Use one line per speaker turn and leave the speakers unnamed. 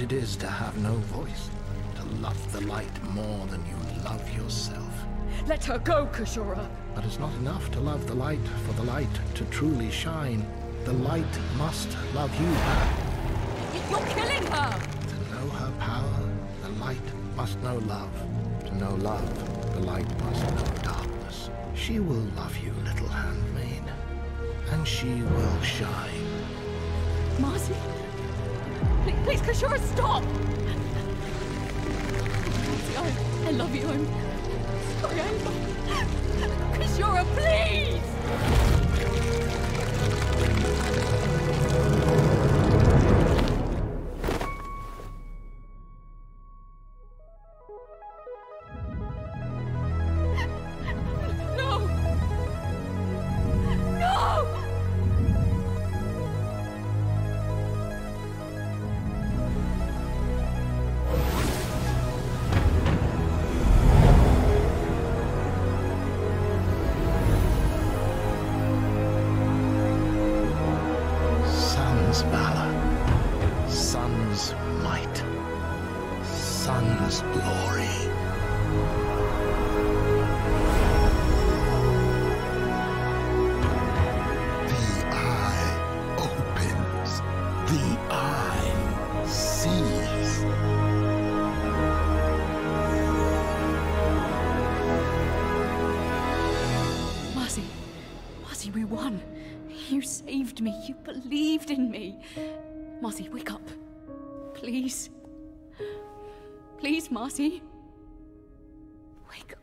is to have no voice, to love the light more than you love yourself.
Let her go, Kashura.
But it's not enough to love the light for the light to truly shine. The light must love you back.
You're killing her!
To know her power, the light must know love. To know love, the light must know darkness. She will love you, little handmaid, and she will shine.
Marci? Please, Kashura, stop! I, I love you. I'm sorry. I'm... Kashura, please!
Sun's glory. The eye opens, the eye sees.
Marci, Marci, we won. You saved me. You believed in me. Marci, wake up. Please. Please, Marci. Wake